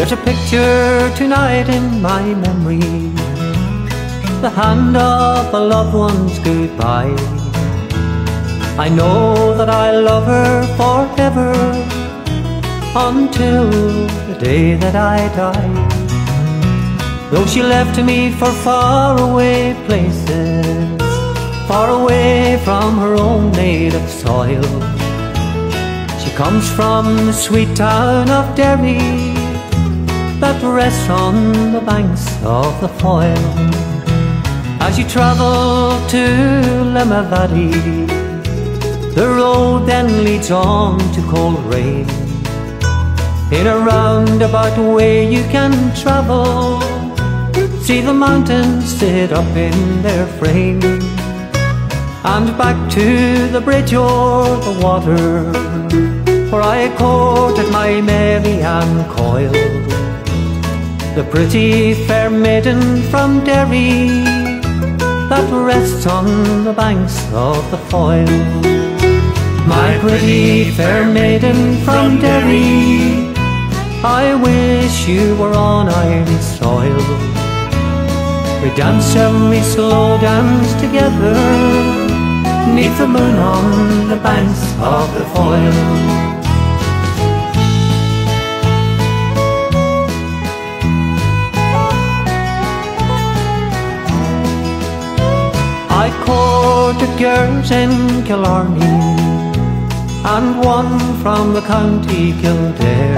There's a picture tonight in my memory. The hand of a loved one's goodbye. I know that I love her forever Until the day that I die. Though she left me for faraway places Far away from her own native soil. She comes from the sweet town of Derry That rests on the banks of the Foyle As you travel to Limavady The road then leads on to Coleraine In a roundabout way you can travel See the mountains sit up in their frame. And back to the bridge or the water Where I courted my Mary Ann Coyle The pretty fair maiden from Derry That rests on the banks of the Foyle My pretty fair maiden from Derry I wish you were on Irish soil. We dance and we slow dance together Neath the moon on the banks of the Foyle courted girls in Killarney And one from the county Kildare.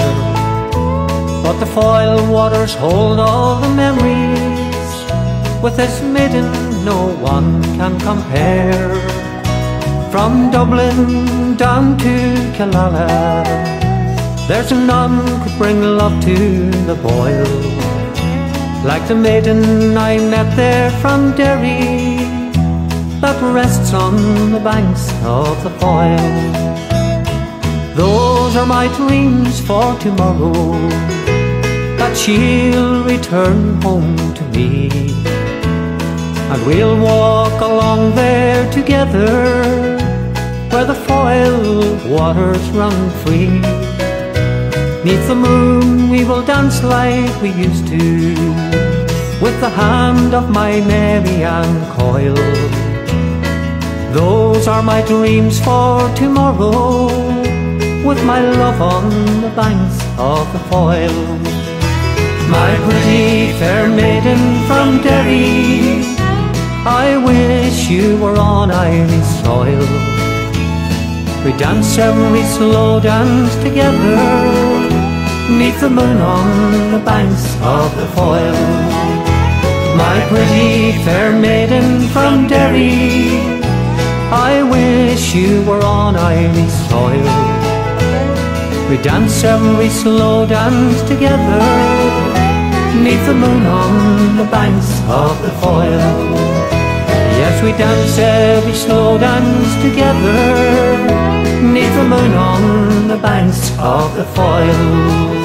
But the Foyle waters hold all the memories. With this maiden no one can compare. From Dublin down to Killala There's none could bring love to the Boyle Like the maiden I met there from Derry That rests on the banks of the Foyle Those are my dreams for tomorrow That she'll return home to me. And we'll walk along there together Where the Foyle waters run free. Neath the moon we will dance like we used to With the hand of my Mary Ann Coyle Those are my dreams for tomorrow. With my love on the banks of the Foyle. My pretty fair maiden from Derry. I wish you were on Irish soil. We dance and we slow dance together. Neath the moon on the banks of the Foyle. My pretty fair maiden from Derry you were on Irish soil. We dance and we slow dance together Neath the moon on the banks of the Foyle Yes, we dance every slow dance together Neath the moon on the banks of the Foyle